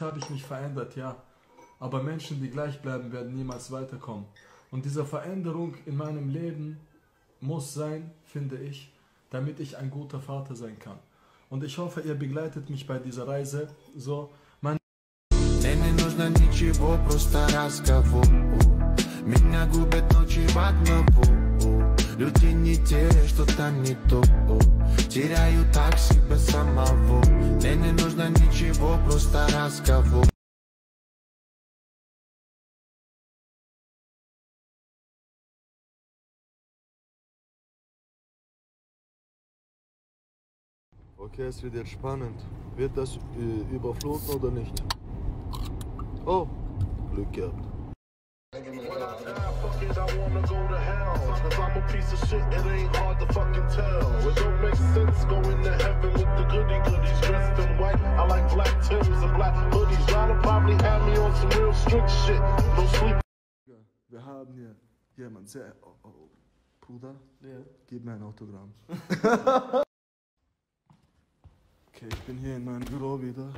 habe ich mich verändert, ja. Aber Menschen, die gleich bleiben, werden niemals weiterkommen. Und diese Veränderung in meinem Leben muss sein, finde ich, damit ich ein guter Vater sein kann. Und ich hoffe, ihr begleitet mich bei dieser Reise. So, man Мне не нужно ничего, просто разговор Меня губят ночи в одного Люди не те, что-то не то Теряю так себя самого Мне не нужно ничего, просто разговор Okay, es wird jetzt spannend. Wird das äh, überfloten oder nicht? Oh, Glück gehabt. Fuck it, I wanna go to hell. Cause I'm a piece of shit, it ain't hard to fucking tell. It don't make sense going to heaven with the goody goodies On some real strict shit. No sleep. Wir haben hier jemand sehr. Oh, oh. Bruder, Ja. gib mir ein Autogramm. okay, ich bin hier in meinem Büro wieder.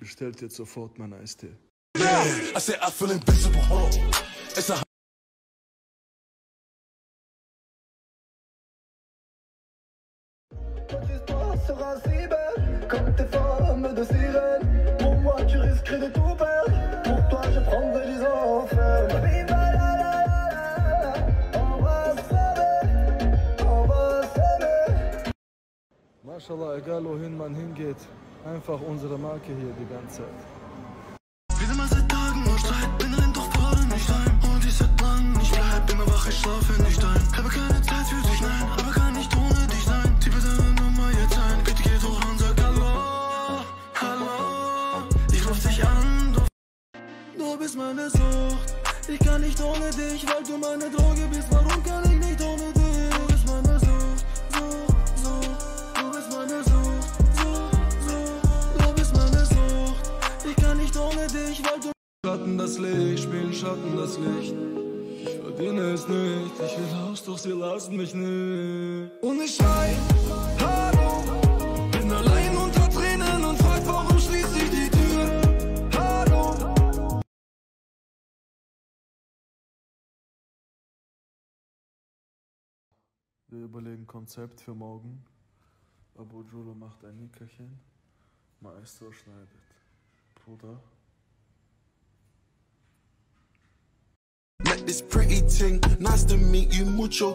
Bestellt jetzt sofort mein Eistee. I said I feel invincible. Hold on. It's a Notre histoire sera si belle Comme tes formes de tout perdre Pour toi je prendrai dix ans en ferme Viva la la la la. On va s'aimer On va s'aimer Mashallah, egal wohin man hingeht, einfach unsere Marke hier die ganze Zeit. Bist meine Sucht. Ich kann nicht ohne dich, weil du meine Droge bist. Warum kann ich nicht ohne dich? Du bist meine Sucht, Sucht, Sucht. Du bist meine Sucht, Sucht, Sucht. Du bist meine Sucht. Ich kann nicht ohne dich, weil du Schatten das Licht, spielen Schatten das Licht. Ich verdiene es nicht, ich will raus, doch sie lassen mich nicht. Ich schrei, Wir überlegen Konzept für morgen. Abu Julu macht ein Nickerchen. Maestro schneidet. Bruder. This pretty ting, nice to meet you, mucho.